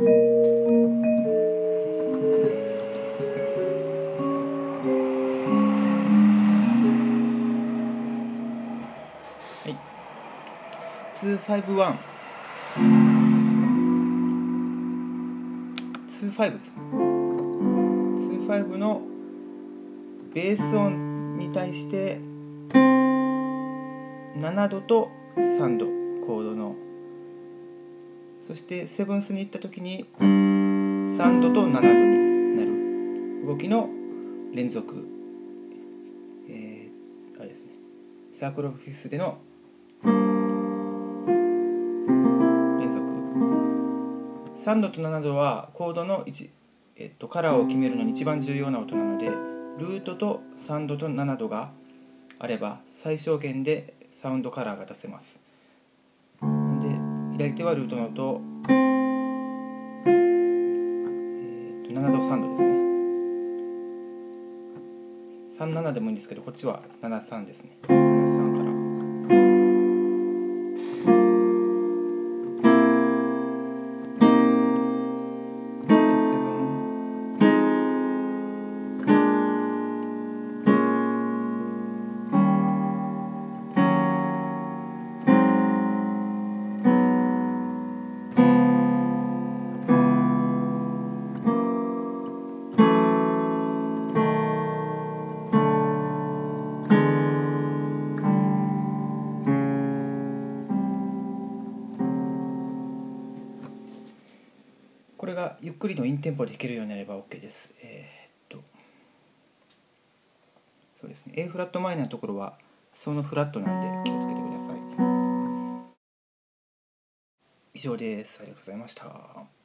はい。251 25ですね。25のベース音に対して7度と3度コードのそしてセブンスに行った時に3度と7度になる。動きの連続、えー、あれですね。サークルオフィスでの連続。3度と7度はコードの1、えっと、カラーを決めるのに一番重要な音なのでルートと3度と7度があれば最小限でサウンドカラーが出せます。左手はルートの音、えー、と7度3度ですね。37でもいいんですけどこっちは73ですね。これがゆっくりのインテンポで弾けるようになれば OK です。えー、っとそうですね A フラットマイナーのところはそのフラットなんで気をつけてください。以上です。ありがとうございました。